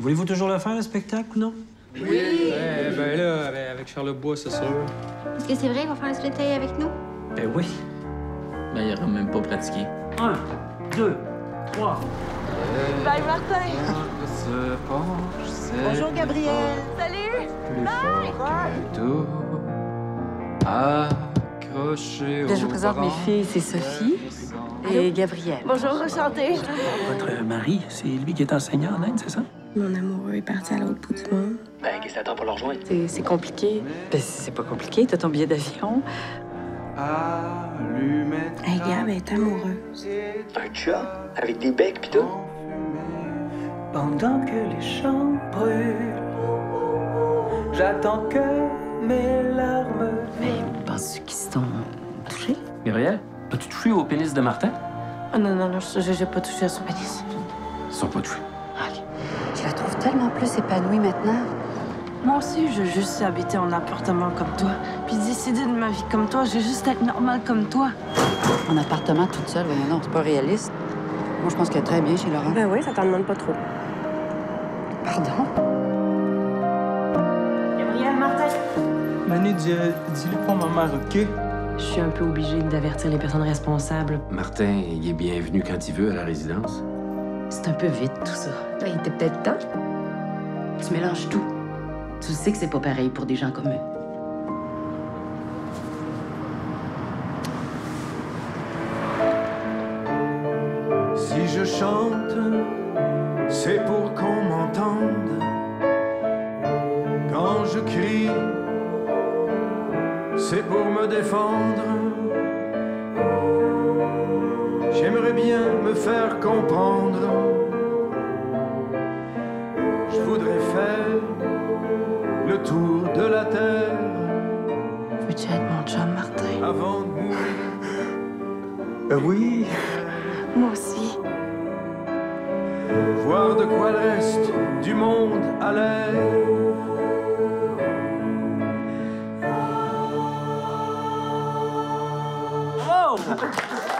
Voulez-vous toujours le faire, le spectacle, ou non? Oui! ben là, avec Charles Bois, c'est sûr. Est-ce que c'est vrai qu'il va faire le split taille avec nous? Ben oui. Ben, il aura même pas pratiqué. Un, deux, trois. Bye, Martin! Bonjour, Gabriel. Salut! Là, je vous présente mes filles, c'est Sophie et Gabriel. Bonjour, enchanté. Votre mari, c'est lui qui est enseignant en Inde, c'est ça? Mon amoureux est parti à l'autre bout du monde. Ben, qu'est-ce que t'attends pour le rejoindre? C'est- compliqué. Ben, c'est pas compliqué, t'as ton billet d'avion. allumette Hey, Gab est amoureuse. Un chat? Avec des becs pis tout? Pendant que les champs brûlent, j'attends que mes larmes. Mais penses-tu qu'ils se sont touchés? Gabriel, as-tu touché au pénis de Martin? Oh non, non, non, je- j'ai pas touché à son pénis. Ils sont pas touchés. Tellement plus épanouie maintenant. Moi aussi, je veux juste habiter en appartement comme toi. Puis décider de ma vie comme toi. Je veux juste être normale comme toi. En appartement toute seule, voyons non, c'est pas réaliste. Moi, je pense qu'elle est très bien chez Laurent. Ben oui, ça t'en demande pas trop. Pardon? Gabriel, Martin. Manu, dis- dis-lui pour ma mère, OK? Je suis un peu obligée d'avertir les personnes responsables. Martin, il est bienvenu quand il veut à la résidence. C'est un peu vite, tout ça. Ben, il était peut-être temps. Tu mélanges tout. Tu sais que c'est pas pareil pour des gens comme eux. Si je chante, c'est pour qu'on m'entende. Quand je crie, c'est pour me défendre. J'aimerais bien me faire comprendre. Je voudrais faire le tour de la terre Veux-tu être mon chum, Martin? avant de mourir. Ben oui. Moi aussi. voir de quoi le reste du monde a l'air. Oh!